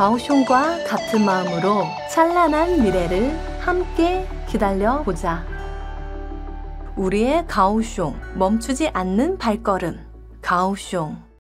가오숑과 같은 마음으로 찬란한 미래를 함께 기다려 보자. 우리의 가오숑, 멈추지 않는 발걸음. 가오숑.